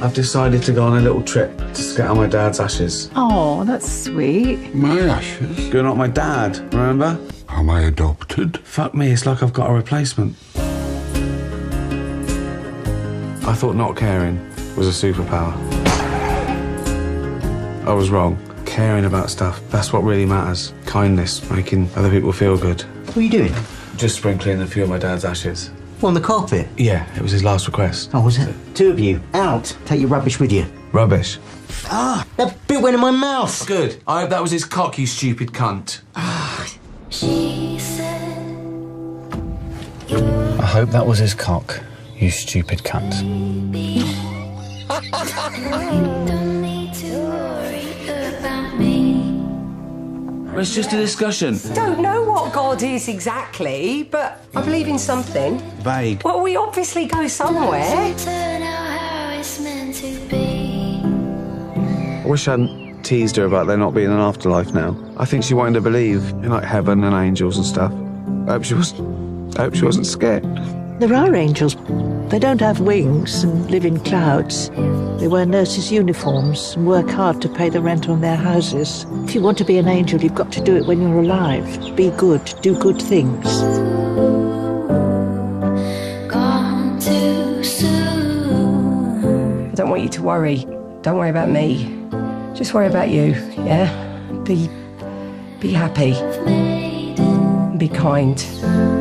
I've decided to go on a little trip to scatter my dad's ashes. Oh, that's sweet. My ashes? You're not my dad, remember? Am I adopted? Fuck me, it's like I've got a replacement. I thought not caring was a superpower. I was wrong. Caring about stuff, that's what really matters. Kindness, making other people feel good. What are you doing? Just sprinkling a few of my dad's ashes. On the carpet? Yeah, it was his last request. Oh, was it? Two of you. Out. Take your rubbish with you. Rubbish. Ah, that bit went in my mouth. Good. I hope that was his cock, you stupid cunt. I hope that was his cock, you stupid cunt. It's just a discussion. Don't know what God is exactly, but I believe in something. Vague. Well, we obviously go somewhere. I wish I hadn't teased her about there not being an afterlife now. I think she wanted to believe in like heaven and angels and stuff. I hope she was. I hope she wasn't scared. There are angels. They don't have wings and live in clouds. They wear nurses' uniforms and work hard to pay the rent on their houses. If you want to be an angel, you've got to do it when you're alive. Be good, do good things. I don't want you to worry. Don't worry about me. Just worry about you, yeah? Be be happy. Be kind.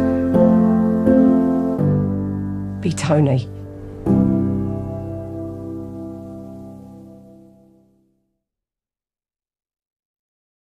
Be Tony.